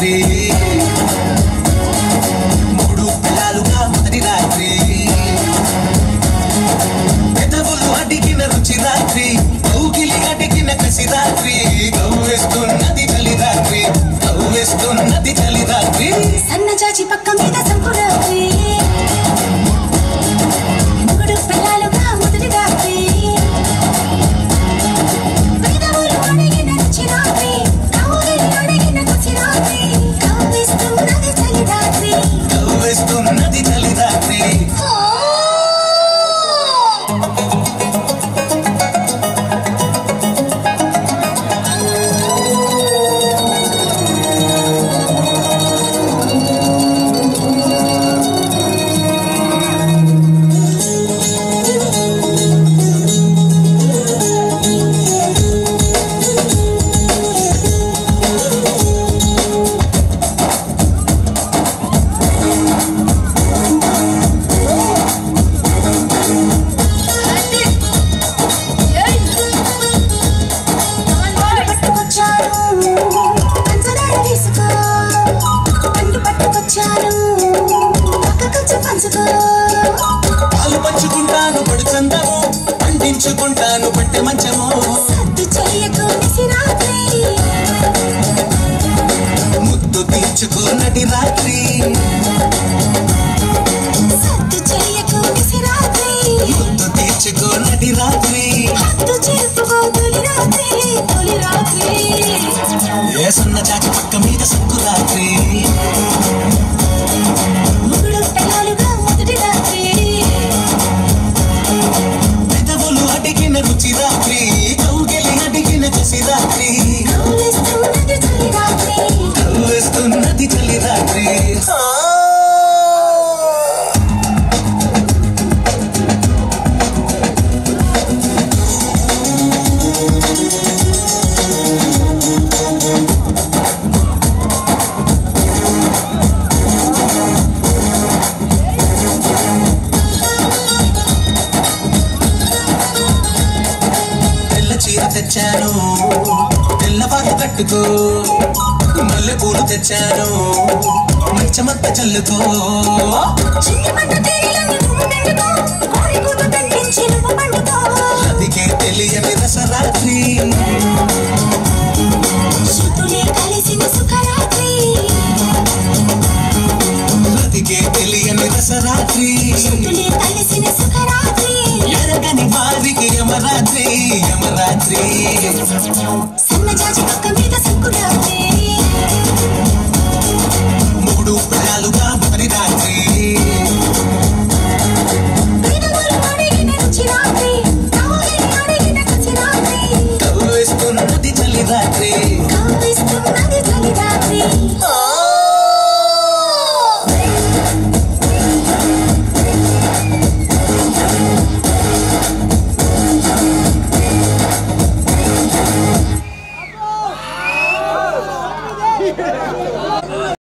రాత్రి. మూడు పిల్లలుగా మొదటి రాత్రి. పెదవులు అడిగిన రుచి రాత్రి. కౌకిలి అడిగిన కసి రాత్రి. కవ్వేస్తున్నది చలి రాత్రి. కవ్వేస్తున్నది చలి రాత్రి. సన్నజాజి పక్క మీద సంపు రాత్రి. కవ్వేస్తున్నది చలి పాలు పంచుకుంటాను పడు చందము పండించుకుంటాను పట్టె మంచము. ముద్దు తీర్చుకున్నటి రాత్రి. రాత్రి కౌగిలి అడిగిన చూసి రాత్రి. కౌలిస్తున్నది తొలి రాత్రి. కవ్వేస్తున్నది చలి రాత్రి. చీర తెచ్చాను. తెల్ల పాటు కట్టుకో మల్లె పూలు తెచ్చాను. మంచమంత చల్లుకో. అదికే తెలియని రసరాత్రి అదికే తెలియని రసరాత్రి కలిసిన సుఖరాత్రి. రాత్రికి యమరాత్రి యమరాత్రి. సన్నజాజి పక్క మీద సంకురాత్రి